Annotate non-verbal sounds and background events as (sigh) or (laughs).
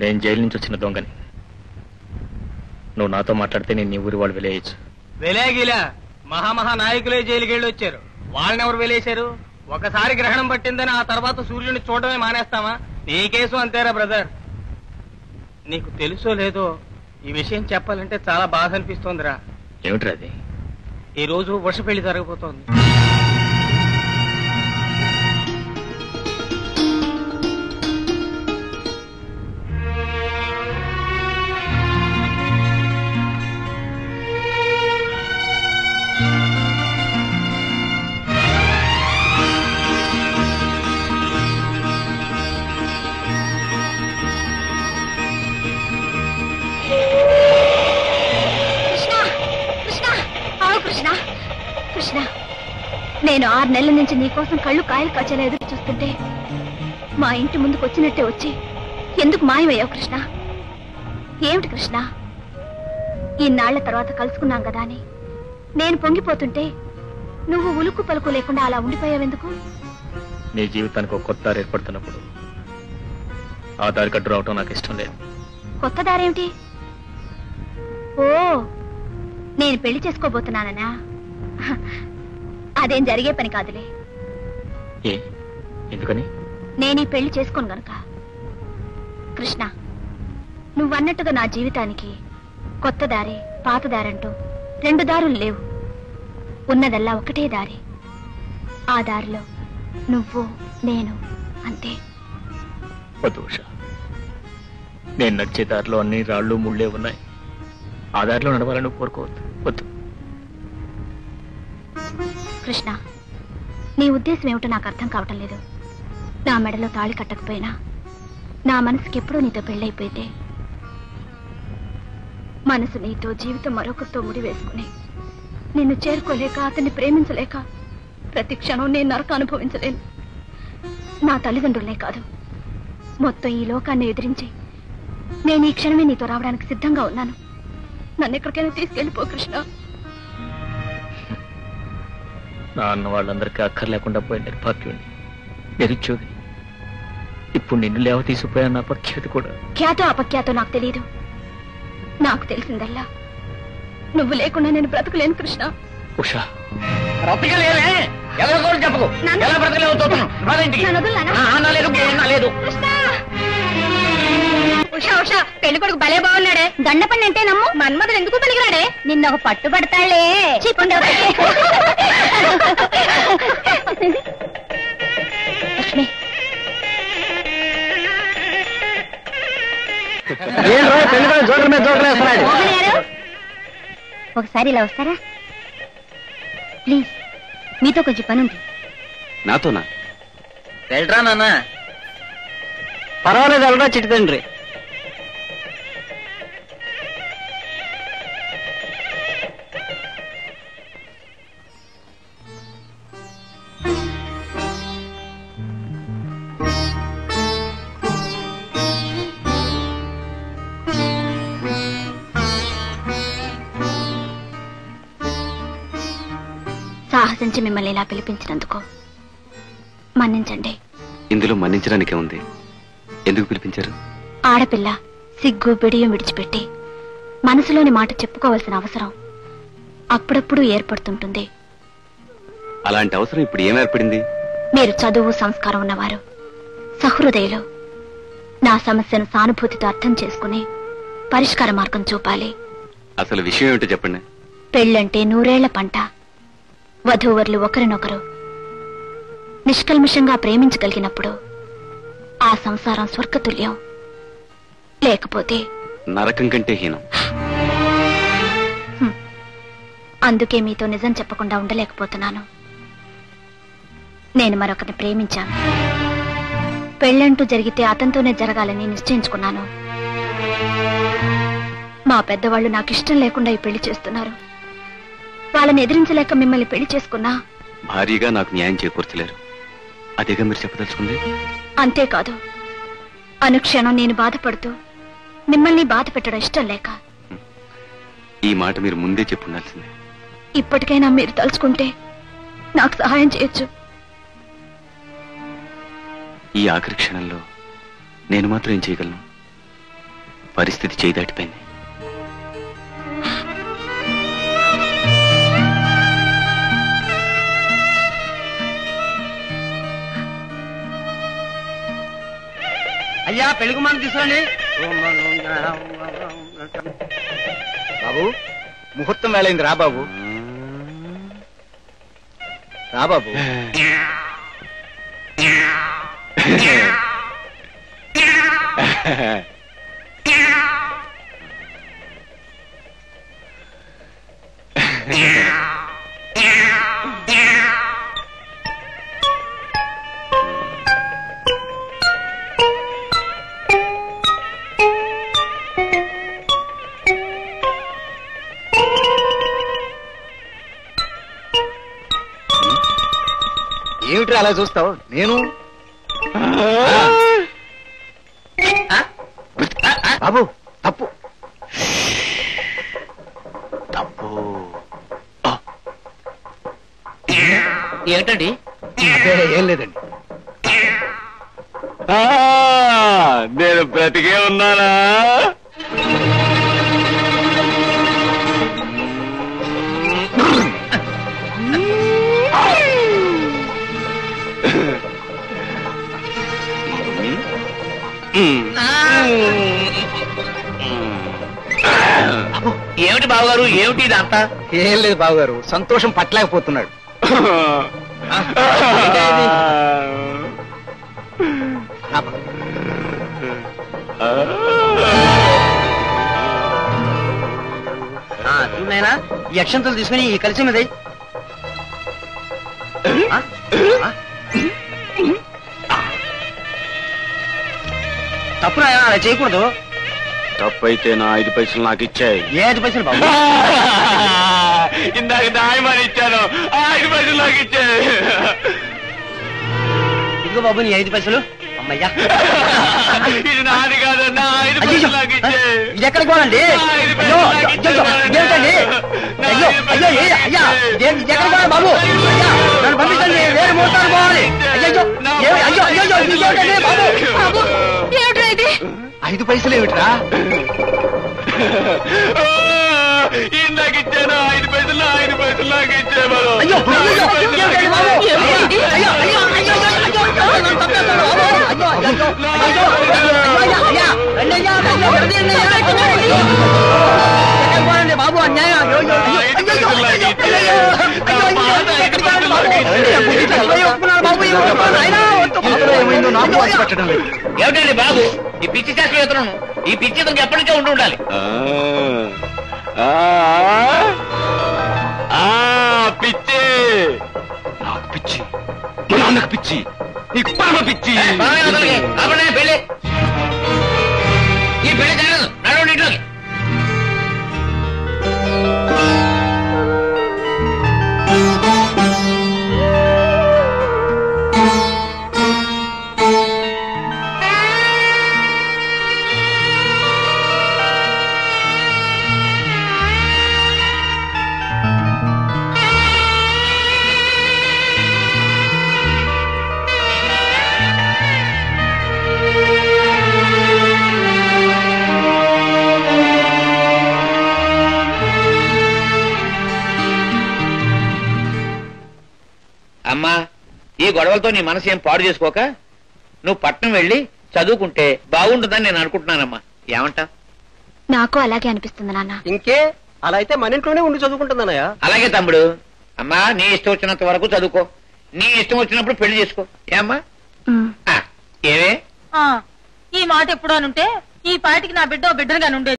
నేను జైలు నుంచి వచ్చిన దొంగని. నువ్వు నాతో మాట్లాడితే నేను నీ ఊరి వాళ్ళు వెలేయచ్చు. వెలేగిలా మహామహా నాయకులే జైలుకి వెళ్ళి వచ్చారు. వాళ్ళని ఎవరు వెలేశారు ఒకసారి గ్రహణం పట్టిందని ఆ తర్వాత సూర్యుడిని చూడడమే మానేస్తామా నీ కేసు అంతేరా బ్రదర్ నీకు తెలుసో లేదో ఈ విషయం చెప్పాలంటే చాలా బాధ అనిపిస్తోందిరా. ఏమిట్రా అది? ఈ రోజు వర్ష పెళ్ళి జరగబోతోంది. కృష్ణ నేను ఆరు నెలల నుంచి నీకోసం కళ్ళు కాయలు కాచేలా ఎదురు చూస్తుంటే మా ఇంటి ముందుకు వచ్చినట్టే వచ్చి ఎందుకు మాయమయ్యావు కృష్ణ? ఏమిటి కృష్ణ? ఇన్నాళ్ళ తర్వాత కలుసుకున్నాం కదా అని. నేను పొంగిపోతుంటే నువ్వు ఉలుకు పలుకు లేకుండా అలా ఉండిపోయావెందుకు నీ జీవితానికి ఒక కొత్త దారి ఏర్పడుతున్నప్పుడు. ఆ దారి కట్టు రావటం నాకు ఇష్టం లేదు. కొత్త దారేమిటి? ఓ నేను పెళ్ళి చేసుకోబోతున్నాననా? హ, అదేం జరిగే పని కాదులే. ఏ? ఎందుకని? నేను ఈ పెళ్ళి చేసుకోను గనక. కృష్ణ నువ్వన్నట్టుగా నా జీవితానికి కొత్త దారి పాత దారంటూ రెండు దారులు లేవు. ఉన్నదల్లా ఒకటే దారి. ఆ దారిలో నువ్వు నేను అంతే. నేను నడిచే దారిలో అన్ని రాళ్ళు ముళ్ళే ఉన్నాయి. ఆ దారిలో నడవాలని కోరుకోవద్దు. వద్దు. కృష్ణ నీ ఉద్దేశం ఏమిటో నాకు అర్థం కావటం లేదు. నా మెడలో తాళి కట్టకపోయినా నా మనసుకి ఎప్పుడూ నీతో పెళ్ళైపోయింది మనసు నీతో జీవితం మరొకరితో ముడివేసుకుని నిన్ను చేరుకోలేక అతన్ని ప్రేమించలేక ప్రతి క్షణం నేను నరక అనుభవించలేను. నా తల్లిదండ్రులనే కాదు. మొత్తం ఈ లోకాన్ని ఎదిరించి నేను ఈ క్షణమే నీతో రావడానికి సిద్ధంగా ఉన్నాను. నన్ను ఎక్కడికైనా తీసుకెళ్ళిపో కృష్ణ. నా అన్న వాళ్ళందరికీ అక్కర్లేకుండా పోయిన నిర్భాగ్యుణ్ణి నిరుద్యోగి ఇప్పుడు నిన్ను లేవ తీసిపోయా నా పఖ్యాతి కూడా. ఖ్యాతో అపఖ్యాతో నాకు తెలియదు నాకు తెలిసిందల్లా. నువ్వు లేకుండా నేను బ్రతకలేను కృష్ణ. ఉషా. ఎవరు కూడా చెప్పకు. ఎలా బ్రతకలేవు లేదు లేదు. ఉషా ఉషా పెళ్ళి కొడుకు భలే బాగున్నాడే. దండపండి అంటే నమ్ము. మన్మధుడు ఎందుకు పలికిరాడే నిన్న ఒక పట్టు పడతాళ్ళే. లక్ష్మి. మోహన్ గారు ఒకసారి ఇలా వస్తారా? ప్లీజ్ మీతో కొంచెం పని ఉంది నాతోనా? వెళ్ళరా నాన్న. పర్వాలేదు వెళ్ళరా చిట్టి తండ్రి. సాహసించి మిమ్మల్ని ఇలా పిలిపించినందుకు మన్నించండి. ఇందులో మన్నించడానికే ఉంది. ఎందుకు పిలిపించారు? ఆడపిల్ల సిగ్గు బిడియం విడిచిపెట్టి మనసులోని మాట చెప్పుకోవాల్సిన అవసరం అప్పుడప్పుడు ఏర్పడుతుంటుంది. అలాంటి అవసరం ఇప్పుడు ఏం ఏర్పడింది? మీరు చదువు సంస్కారం ఉన్నవారు సహృదయులు నా సమస్యను సానుభూతితో అర్థం చేసుకుని పరిష్కార మార్గం చూపాలి. అసలు విషయం ఏమిటో చెప్పండి. పెళ్ళంటే నూరేళ్ళ పంట. వధూవరులు ఒకరినొకరు నిష్కల్మిషంగా ప్రేమించగలిగినప్పుడు ఆ సంసారం స్వర్గతుల్యం. లేకపోతే నరకం కంటే హీనం. అందుకే మీతో నిజం చెప్పకుండా ఉండలేకపోతున్నాను. నేను మరొకరిని ప్రేమించాను. పెళ్ళంటూ జరిగితే అతనితోనే జరగాలని నిశ్చయించుకున్నాను. మా పెద్దవాళ్ళు నాకు ఇష్టం లేకుండా ఈ పెళ్ళి చేస్తున్నారు. వాళ్ళని ఎదిరించలేక మిమ్మల్ని పెళ్ళి చేసుకున్నా? భారీగా నాకు న్యాయం చేకూర్చలేరు. అదేగా మీరు చెప్పదలుచుకుంది? అంతేకాదు. అనుక్షణం నేను బాధపడుతూ మిమ్మల్ని బాధ పెట్టడం ఇష్టం లేక. ఈ మాట మీరు ముందే చెప్పుండాల్సిందే. ఇప్పటికైనా మీరు తలుచుకుంటే నాకు సహాయం చేయొచ్చు. ఈ ఆఖరి క్షణంలో నేను మాత్రం ఏం చేయగలను? పరిస్థితి చేయి దాటిపోయింది. అయ్యా పెళ్ళి మనం తీసుకురండి. బాబు ముహూర్తం వేళైంది. రా బాబు. రా బాబు. (laughs) ఏమిటి అలా చూస్తావు? నేను? బాబు తప్పు. తప్పు. ఏమిటండి? ఏం లేదండి. నేను బ్రతికే ఉన్నానా? ఏమిటి బావగారు? ఏమిటి ఇదంతా? ఏం లేదు బాబు గారు సంతోషం పట్టలేకపోతున్నాడు. చూడైనా ఈ అక్షంతలు తీసుకుని ఈ కలిసి మీద తప్పు నాయనా అలా చేయకూడదు? తప్పైతే నా ఐదు పైసలు నాకు ఇచ్చాయి. ఏ ఐదు పైసలు బాబు? (laughs) ఇందాక న్యాయమని ఇచ్చాను. ఆ ఐదు పైసలు నాకు ఇచ్చాయి. ఇదిగో బాబు నీ ఐదు పైసలు. అమ్మయ్యా. (laughs) ఇది నాది కాదు నా ఐదు పైసలు నాకు ఇచ్చాయి. ఇది ఎక్కడికి పోనండి అయ్యో అయ్యో, ఇదేమిటండి? అయ్యో అయ్యో ఏ అయ్యా ఇదేం- ఇది ఎక్కడికి పోవాలి బాబు? అయ్యా నన్ను పంపించండి వేరే పోవాలి. అయ్యో అయ్యో అయ్యో అయ్యో ఇదేమిటండి బాబు? బాబు ఐదు పైసలు ఏమిట్రా ఇందాక ఇచ్చాను ఐదు పైసలు ఐదు పైసలు నాకు ఇచ్చేవారు బాబు ఏమైందో నాకు అయ్యో, వాసి అయ్యో. పెట్టడం లేదు ఏమిటండి బాబు? ఈ పిచ్చి శాస్త్రవేత్తలను ఈ పిచ్చి ఇతనికి ఎప్పటికే ఉండి ఉండాలి. ఆ, ఆ, ఆ, పిచ్చి. నాకు పిచ్చి. మా నాన్నకు పిచ్చి. నీకు పరమ పిచ్చి. పెళ్ళి ఈ గొడవలతో నీ మనసు ఏం పాడు చేసుకోక? నువ్వు పట్నం వెళ్ళి చదువుకుంటే బాగుంటుందని నేను అనుకుంటున్నానమ్మా. ఏమంటా? నాకు అలాగే అనిపిస్తుంది నాన్న. ఇంకే? అలా అయితే మన ఇంట్లోనే ఉండి చదువుకుంటుందన్నయ్య అలాగే తమ్ముడు. అమ్మా నీ ఇష్టం వచ్చినంత వరకు చదువుకో. నీ ఇష్టం వచ్చినప్పుడు పెళ్ళి చేసుకో. ఏమ్మా? ఏవే ఆ, ఈ మాట ఎప్పుడోనుంటే ఈ పాటికి నా బిడ్డ ఓ బిడ్డను కానుండేది